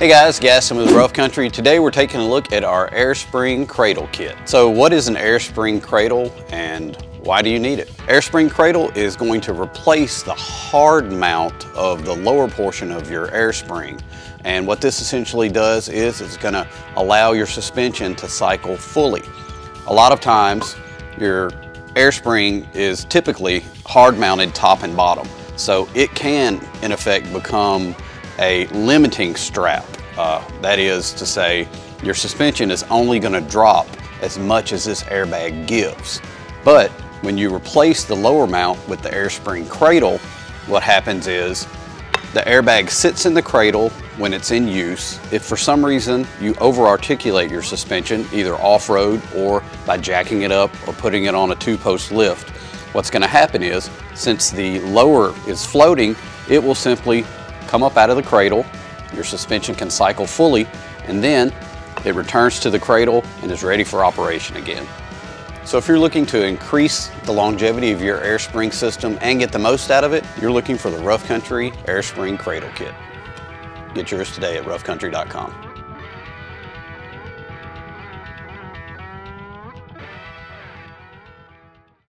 Hey guys, Gaston with Rough Country. Today we're taking a look at our air spring Cradle Kit. So what is an air spring Cradle and why do you need it? Air spring Cradle is going to replace the hard mount of the lower portion of your air spring. And what this essentially does is it's gonna allow your suspension to cycle fully. A lot of times your air spring is typically hard mounted top and bottom. So it can in effect become a limiting strap. Uh, that is to say, your suspension is only going to drop as much as this airbag gives. But when you replace the lower mount with the AirSpring cradle, what happens is the airbag sits in the cradle when it's in use. If for some reason you over-articulate your suspension, either off-road or by jacking it up or putting it on a two-post lift, what's going to happen is, since the lower is floating, it will simply come up out of the cradle, your suspension can cycle fully, and then it returns to the cradle and is ready for operation again. So if you're looking to increase the longevity of your air spring system and get the most out of it, you're looking for the Rough Country Air Spring Cradle Kit. Get yours today at roughcountry.com.